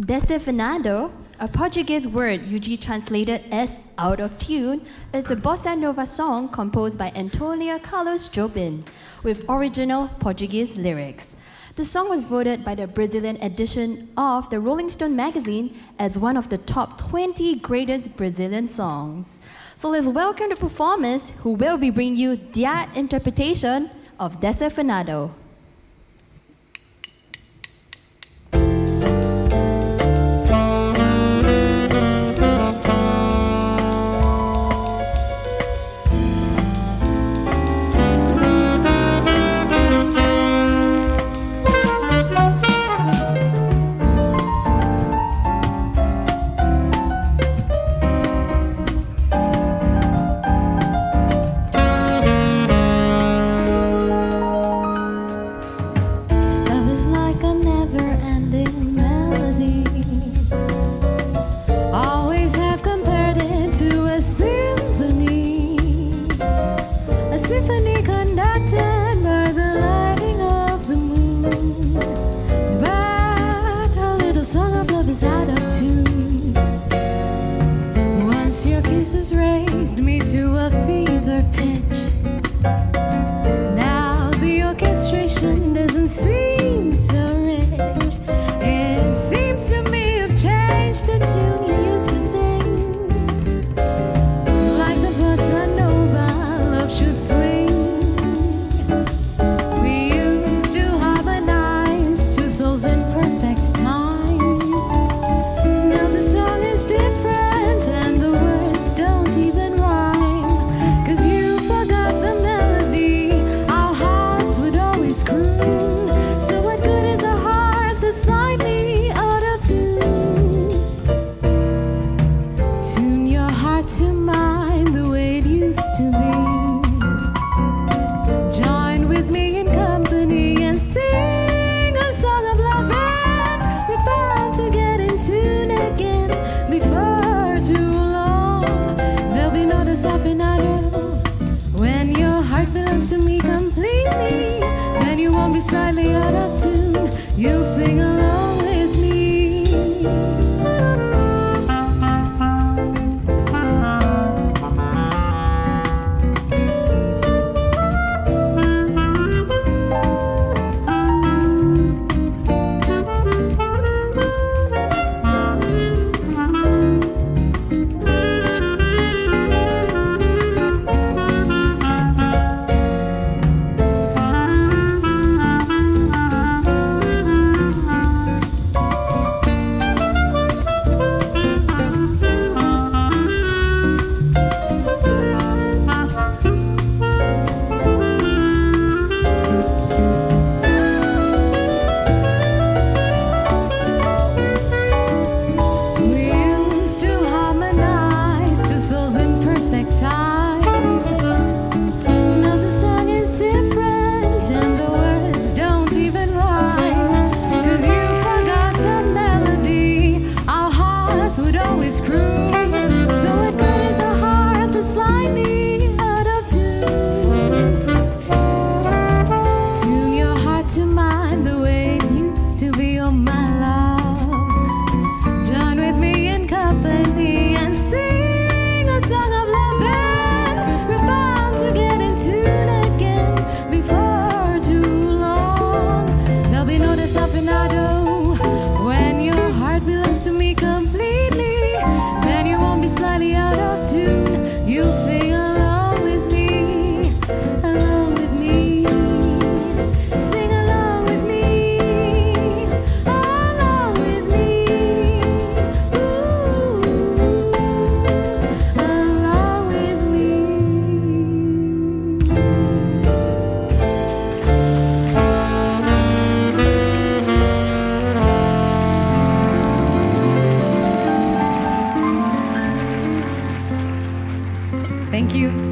Desafinado, a Portuguese word usually translated as out of tune, is a bossa nova song composed by Antonio Carlos Jobim with original Portuguese lyrics. The song was voted by the Brazilian edition of the Rolling Stone magazine as one of the top 20 greatest Brazilian songs. So let's welcome the performers who will be bringing you their interpretation of Desafinado. apesar slightly out of tune, you'll sing along. Thank you.